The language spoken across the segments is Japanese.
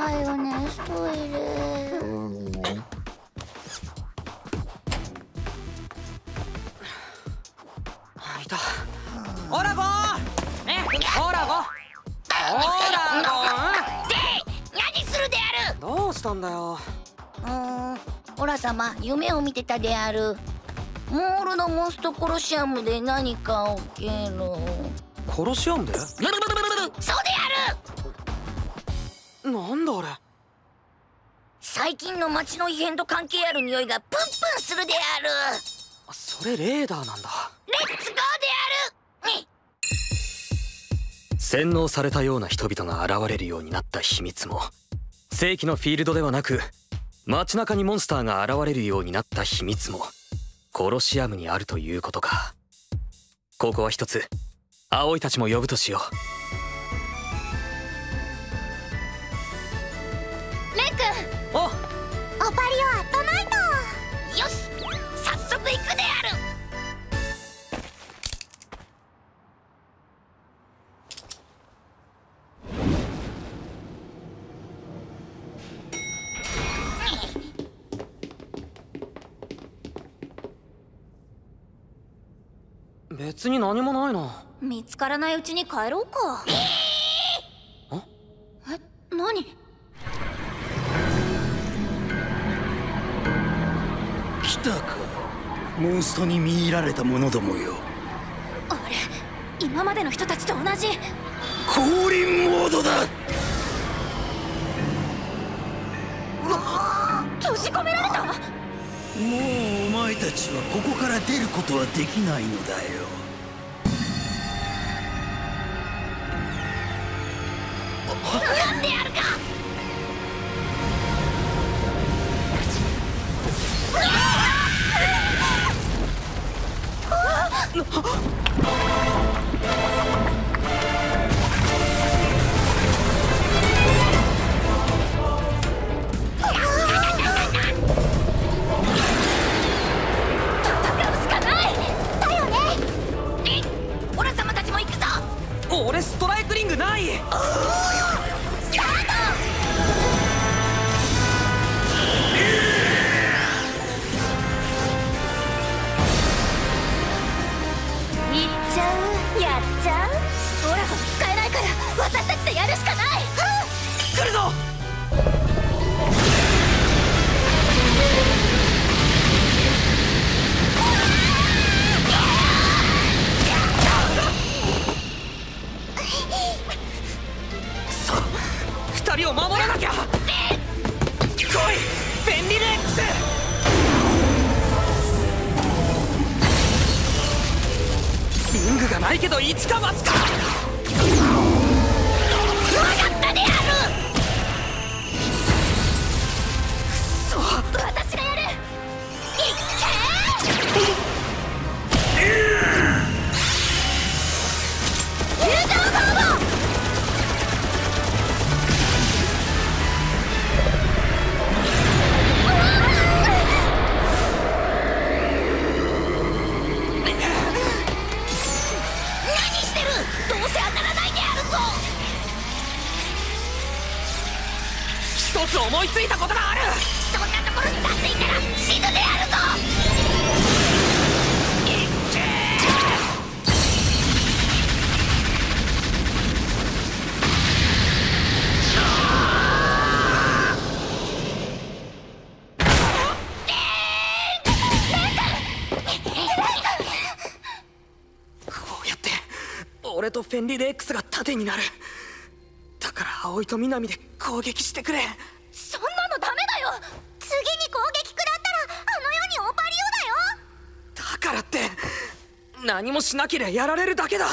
マヨネーズトイレあいた。オラゴン！ねオラゴン。オラで何するである？ゴンどうしたんだよ。うーんオラ様夢を見てたである。モールのモンストコロシアムで何か起きる。殺し合うんで？なんだあれ。最近の街の異変と関係ある匂いがプンプンするである。それレーダーなんだ。レッツゴーである。に洗脳されたような人々が現れるようになった秘密も正規のフィールドではなく街中にモンスターが現れるようになった秘密もコロシアムにあるということか。ここは一つ葵たちも呼ぶとしよレ別に何もないな。見つからないうちに帰ろうか。あえ何？来たか。モンストに見入られた者どもよ。あれ今までの人たちと同じ。降臨たちはここから出ることはできないのだよ。ちゃうやっちゃう？オラが使えないから私たちでやるしかない！来るぞ！がな俺とフェンリレックスが盾になる。だから葵と南で攻撃してくれ。そんなのダメだよ。次に攻撃食らったらあの世にオパリオだよ。だからって何もしなけりゃやられるだけだ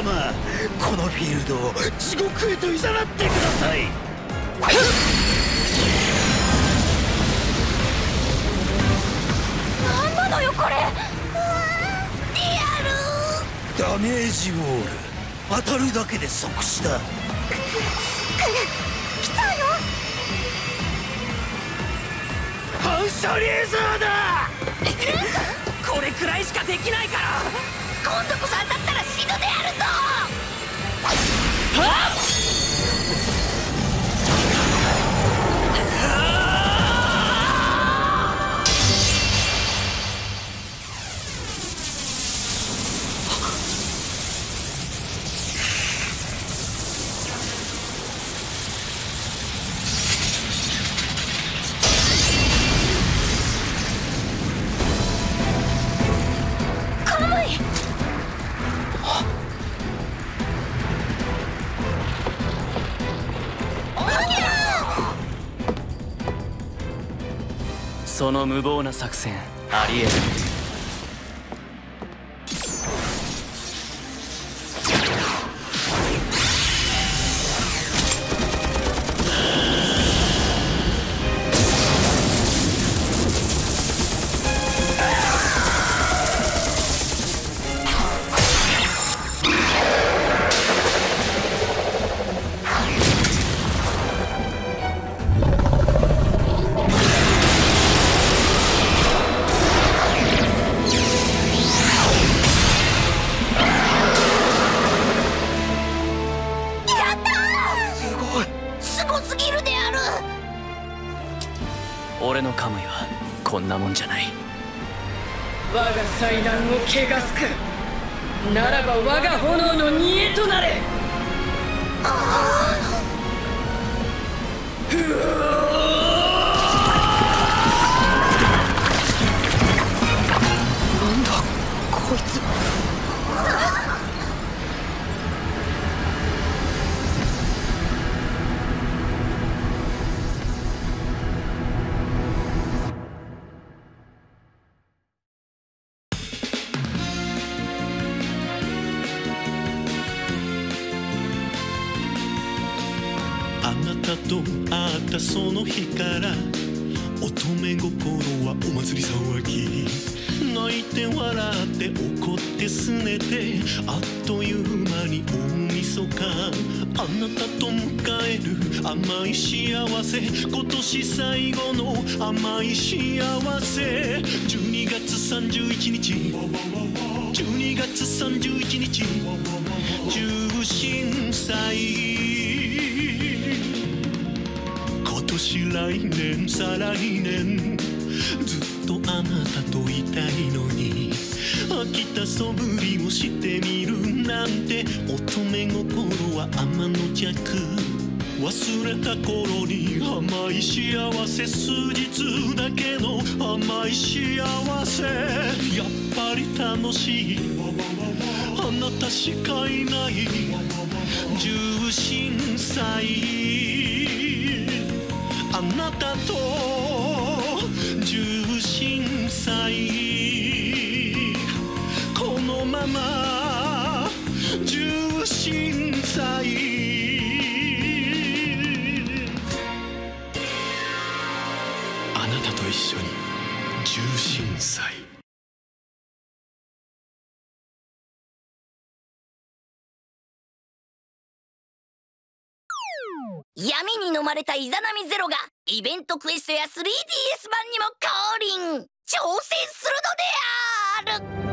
様このフィールドを地獄へと誘ってください。なのよこれ。リアル。ダメージウォール当たるだけで即死だ。来たよ。反射レーザーだ！これくらいしかできないから今度こそ当たったら死ぬであるぞ！カその無謀な作戦。ありえる。カムイはこんなもんじゃない。我が祭壇を汚すか。ならば我が炎の煮えとなれ。なんだこいつ。あなたと会ったその日から乙女心はお祭り騒ぎ泣いて笑って怒って拗ねてあっという間に大晦日あなたと迎える甘い幸せ今年最後の甘い幸せ12月31日12月31日重心祭年来年再来年。ずっとあなたといたいのに。飽きたそぶりをしてみるなんて。乙女心は天の弱忘れた頃に甘い幸せ。数日だけの甘い幸せ。やっぱり楽しい。あなたしかいない。重心祭だと重心祭闇に飲まれたイザナミゼロがイベントクエストや 3DS 版にも降臨。挑戦するのである。